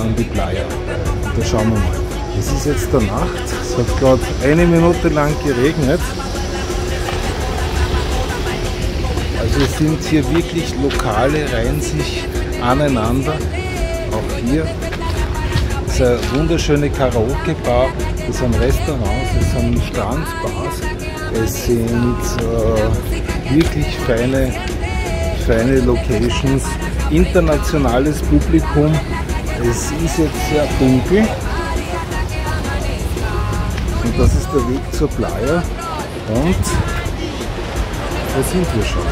an die Playa. Da schauen wir mal. Es ist jetzt der Nacht, es hat gerade eine Minute lang geregnet. Also sind hier wirklich Lokale, reihen sich aneinander. Auch hier ist eine wunderschöne Karaoke-Bar, es sind Restaurants, es sind Strandbars, es sind äh, wirklich feine, feine Locations, internationales Publikum. Es ist jetzt sehr dunkel und das ist der Weg zur Playa und da sind wir schon.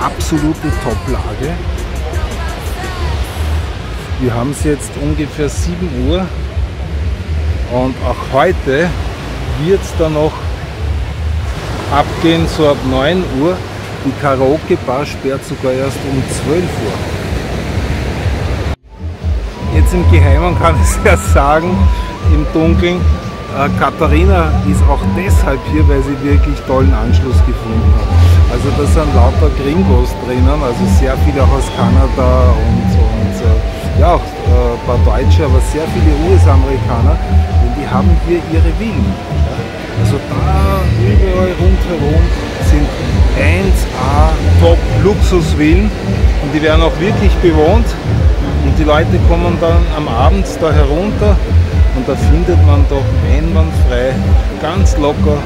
absolute Top-Lage. Wir haben es jetzt ungefähr 7 Uhr und auch heute wird es dann noch abgehen, so ab 9 Uhr. Die Karaoke-Bar sperrt sogar erst um 12 Uhr. Jetzt im Geheimen kann ich ja sagen, im Dunkeln, äh, Katharina ist auch deshalb hier, weil sie wirklich tollen Anschluss gefunden hat. Also da sind lauter Gringos drinnen, also sehr viele auch aus Kanada und, und äh, ja auch paar Deutsche, aber sehr viele US-Amerikaner, denn die haben hier ihre Villen. Also da überall rundherum sind 1A Top Luxusvillen und die werden auch wirklich bewohnt und die Leute kommen dann am Abend da herunter und da findet man doch einwandfrei, ganz locker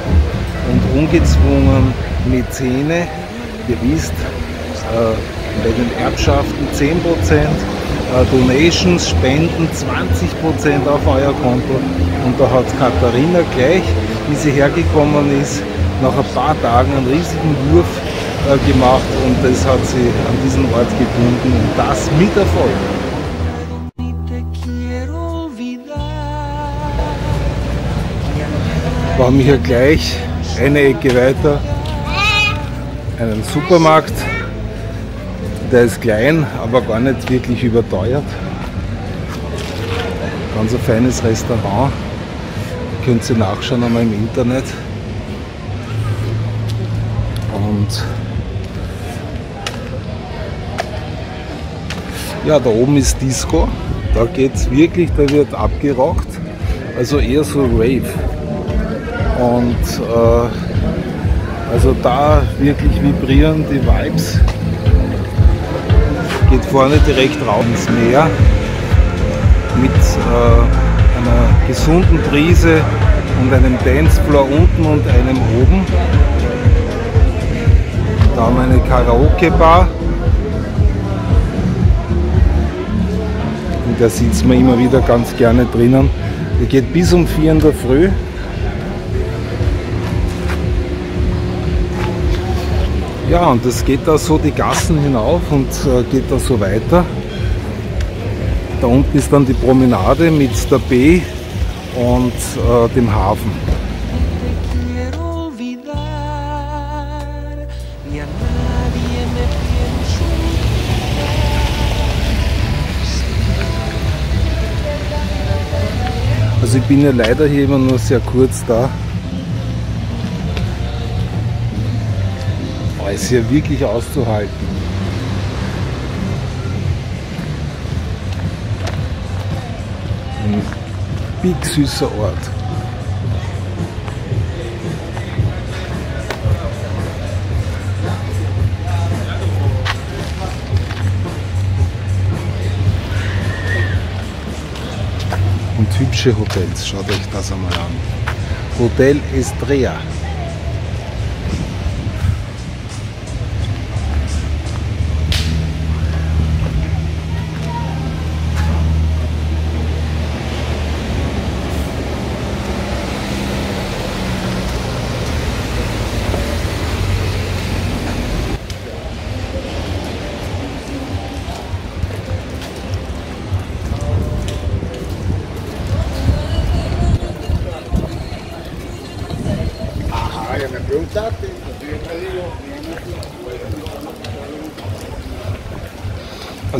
und ungezwungen Mäzene. Ihr wisst, äh, bei den Erbschaften 10%, äh, Donations, Spenden 20% auf euer Konto. Und da hat Katharina gleich, wie sie hergekommen ist, nach ein paar Tagen einen riesigen Wurf äh, gemacht und das hat sie an diesen Ort gebunden und das mit Erfolg. Wir haben hier gleich eine Ecke weiter einen Supermarkt. Der ist klein, aber gar nicht wirklich überteuert. Ganz ein feines Restaurant. Könnt ihr nachschauen einmal im Internet. Und ja, da oben ist Disco. Da geht es wirklich, da wird abgerockt. Also eher so Rave. Und äh, also da wirklich vibrieren die Vibes. Geht vorne direkt rauf ins Meer mit äh, einer gesunden Brise und einem Dancefloor unten und einem oben. Da haben wir eine Karaoke-Bar. Und da sitzen wir immer wieder ganz gerne drinnen. Die geht bis um 4 in der Früh. Ja, und es geht da so die Gassen hinauf und äh, geht da so weiter. Da unten ist dann die Promenade mit der B und äh, dem Hafen. Also ich bin ja leider hier immer nur sehr kurz da. Ist hier wirklich auszuhalten. Ein big süßer Ort. Und hübsche Hotels, schaut euch das einmal an. Hotel Estrella.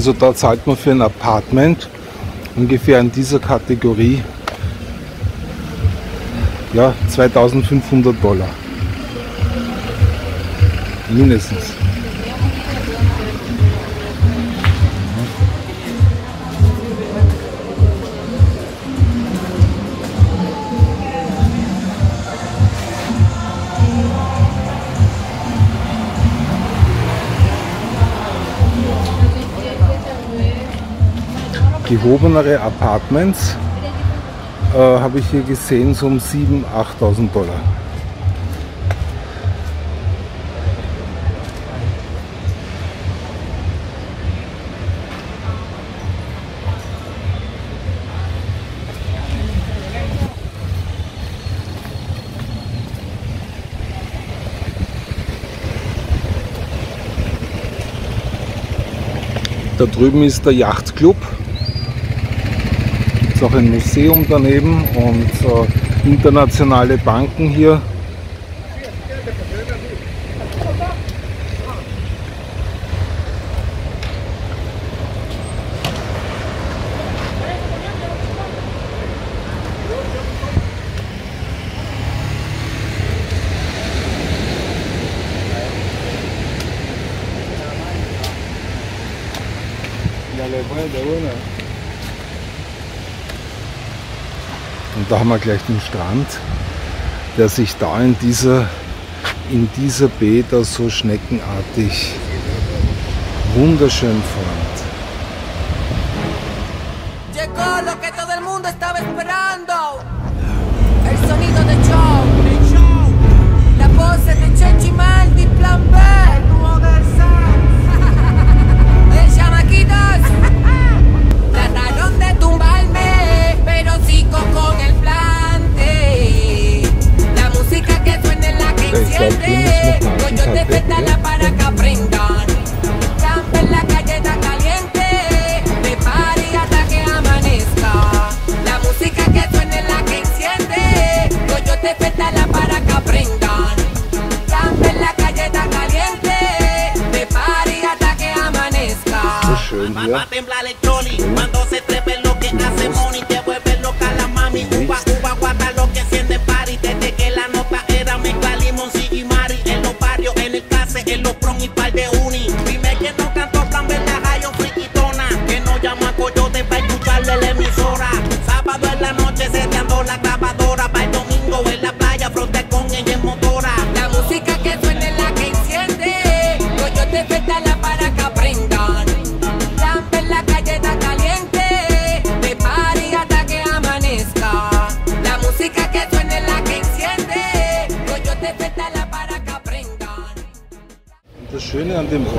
Also da zahlt man für ein Apartment ungefähr in dieser Kategorie ja, 2500 Dollar. Mindestens. Gehobenere Apartments äh, habe ich hier gesehen, so um 7.000, 8.000 Dollar. Da drüben ist der Yachtclub auch ein Museum daneben und äh, internationale Banken hier. De una. Und da haben wir gleich den Strand, der sich da in dieser, in dieser Bäder so schneckenartig wunderschön formt. Plan B.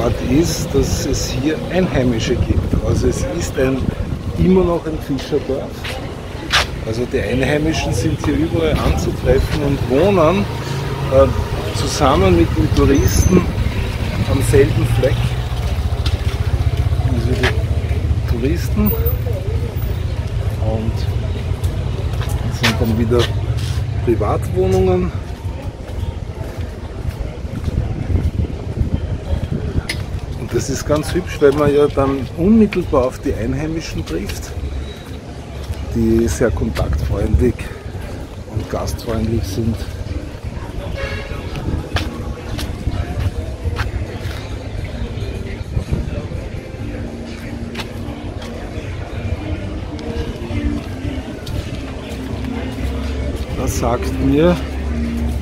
Ort ist, dass es hier Einheimische gibt. Also es ist ein, immer noch ein Fischerdorf. Also die Einheimischen sind hier überall anzutreffen und wohnen äh, zusammen mit den Touristen am selben Fleck. Also die Touristen und sind dann wieder Privatwohnungen Das ist ganz hübsch, weil man ja dann unmittelbar auf die Einheimischen trifft, die sehr kontaktfreundlich und gastfreundlich sind. Das sagt mir,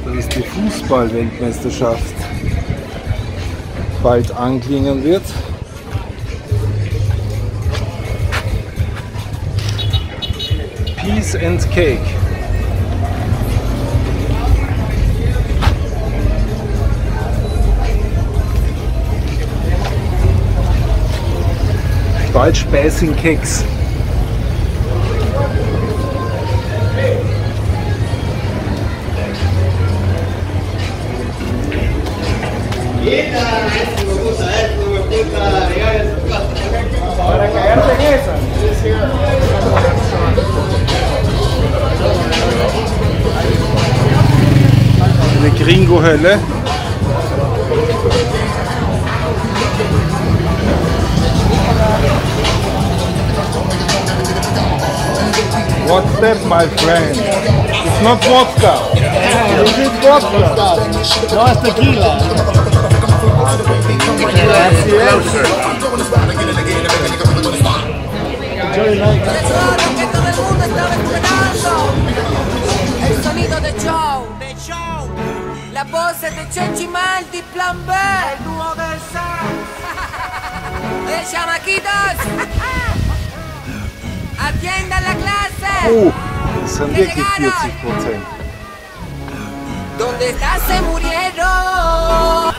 dass die Fußball-Weltmeisterschaft bald anklingen wird. Peace and Cake. Bald Speising Keks. Para Eine Gringo-Hölle. What's that, my friend? It's not vodka. Yeah. Is vodka? No, it's tequila. Tequila. Tesoro que todo el mundo está esperando. El sonido de show. De show. La voz de Chenchi Maldi, Plan B. El dúo del De chamaquitos. Atiendan la clase. Oh, das sind wirklich 40 Prozent. ¿Dónde está? Se murieron.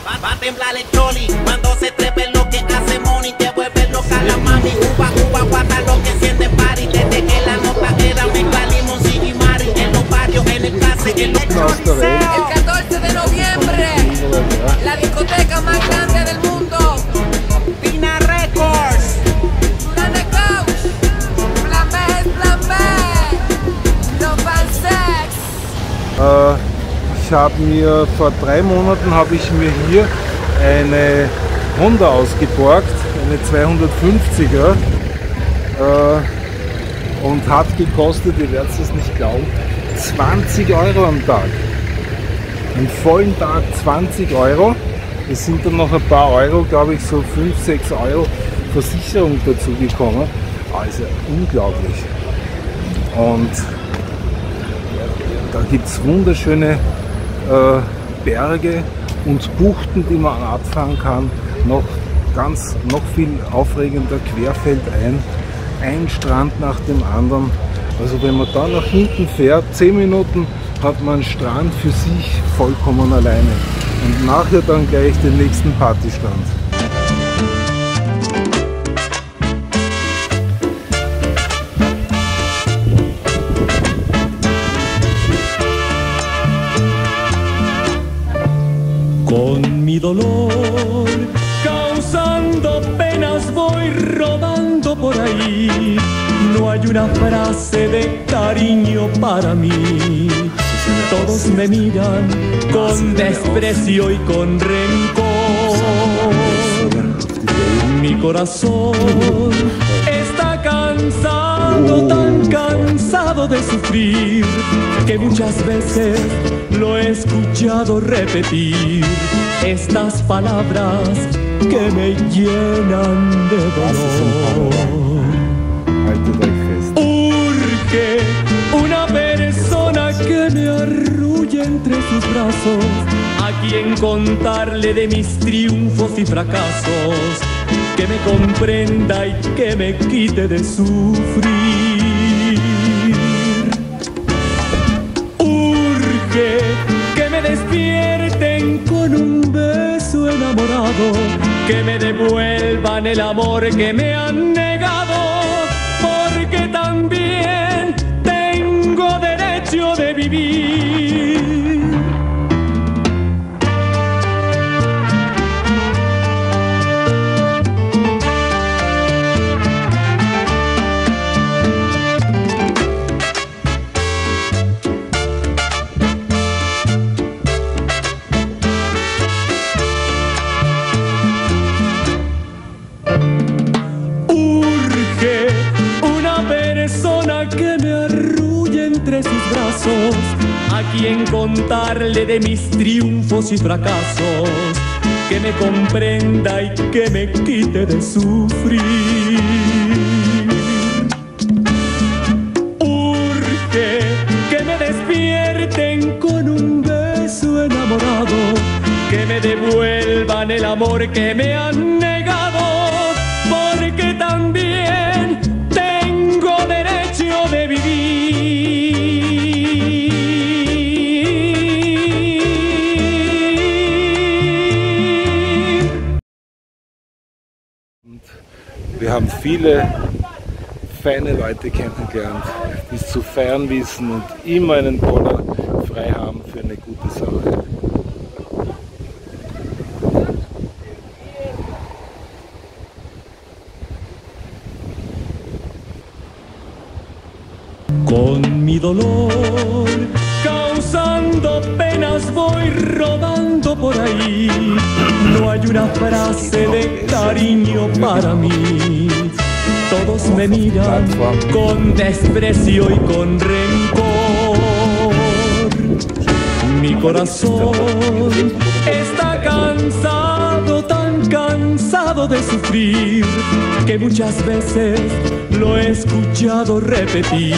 Va, va a temblar el choli cuando se trepe lo que hace money te vuelve loca la mami uva uva guata lo que siente party desde que la nota era mezcla limoncillo y mari en los barrios en el clase en los Welt. El 14 de noviembre. La discoteca más grande del mundo. Pina Records Plan de coach. Plan B es plan B. Los Van Sex. Äh, ich habe mir vor drei Monaten habe ich mir hier eine Honda ausgeborgt, eine 250er äh, und hat gekostet, ihr werdet es nicht glauben, 20 Euro am Tag. Einen vollen Tag 20 Euro. Es sind dann noch ein paar Euro, glaube ich, so 5, 6 Euro Versicherung dazugekommen. Also unglaublich. Und da gibt es wunderschöne äh, Berge und Buchten, die man abfahren kann. Noch ganz, noch viel aufregender querfeldein. Ein Strand nach dem anderen. Also wenn man da nach hinten fährt, 10 Minuten hat man einen Strand für sich vollkommen alleine. Und nachher dann gleich den nächsten Partystrand. Con mi dolor, una frase de cariño para mí. Todos me miran con desprecio y con rencor. Mi corazón está cansado, tan cansado de sufrir, que muchas veces lo he escuchado repetir estas palabras que me llenan de dolor. Entre sus brazos, a quien contarle de mis triunfos y fracasos, que me comprenda y que me quite de sufrir. Urge que me despierten con un beso enamorado, que me devuelvan el amor que me han negado, porque también tengo derecho de vivir. Sus brazos, a quien contarle de mis triunfos y fracasos, que me comprenda y que me quite de sufrir. Urge que me despierten con un beso enamorado, que me devuelvan el amor que me han negado, Wir haben viele feine Leute kennengelernt, die es zu feiern wissen und immer einen Dollar frei haben für eine gute Sache. Con mi dolor, causando penas, voy rodando por ahí. Hay una frase de cariño para mí. Todos me miran con desprecio y con rencor. Mi corazón está cansado, tan cansado de sufrir, que muchas veces lo he escuchado repetir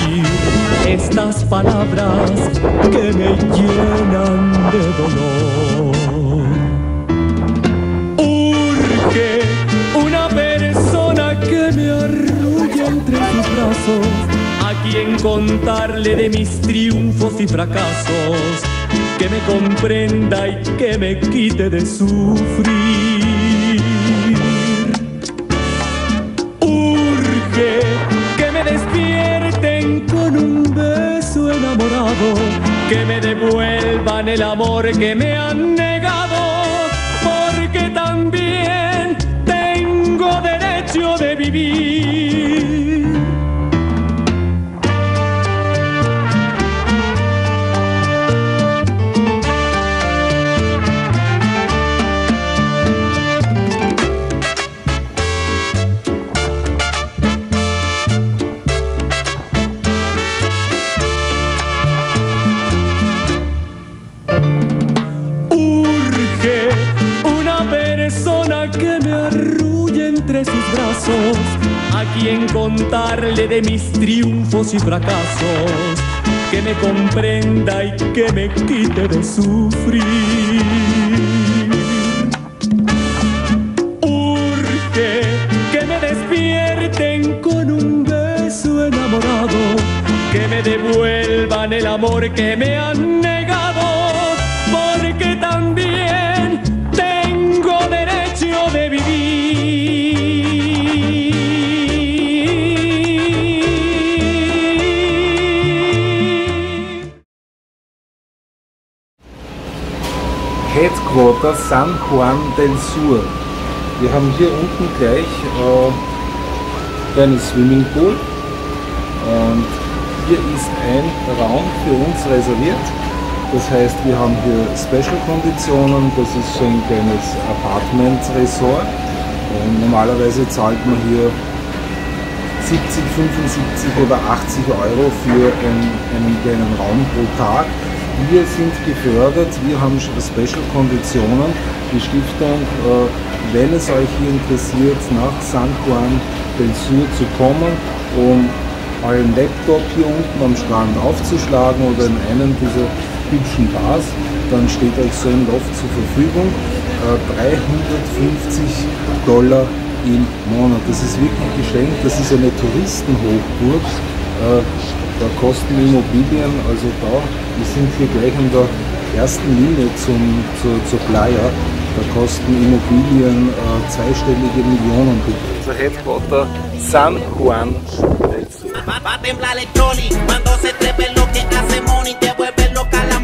estas palabras que me llenan de dolor. Brazos, a quien contarle de mis triunfos y fracasos, que me comprenda y que me quite de sufrir. Urge que me despierten con un beso enamorado, que me devuelvan el amor que me han negado, porque también tengo derecho de vivir. Entre sus brazos, a quien contarle de mis triunfos y fracasos, que me comprenda y que me quite de sufrir. Urge que me despierten con un beso enamorado, que me devuelvan el amor que me han Headquarter San Juan del Sur. Wir haben hier unten gleich äh, einen Swimmingpool und hier ist ein Raum für uns reserviert. Das heißt, wir haben hier Special-Konditionen, das ist so ein kleines Apartment-Resort normalerweise zahlt man hier 70, 75 oder 80 Euro für einen, einen kleinen Raum pro Tag. Wir sind gefördert, wir haben Special-Konditionen. Die Stiftung, äh, wenn es euch hier interessiert, nach San Juan del Sur zu kommen, um euren Laptop hier unten am Strand aufzuschlagen oder in einen dieser hübschen Bars, dann steht euch so ein Loft zur Verfügung. Äh, 350 Dollar im Monat. Das ist wirklich geschenkt. Das ist eine Touristenhochburg. Äh, da kosten Immobilien, also da, wir sind hier gleich an der ersten Linie zum, zur, zur Playa. Da kosten Immobilien äh, zweistellige Millionen. Unser Headquarter San Juan del Sur. Va, va a temblar el choli cuando se trepe lo que hace money te vuelve loca la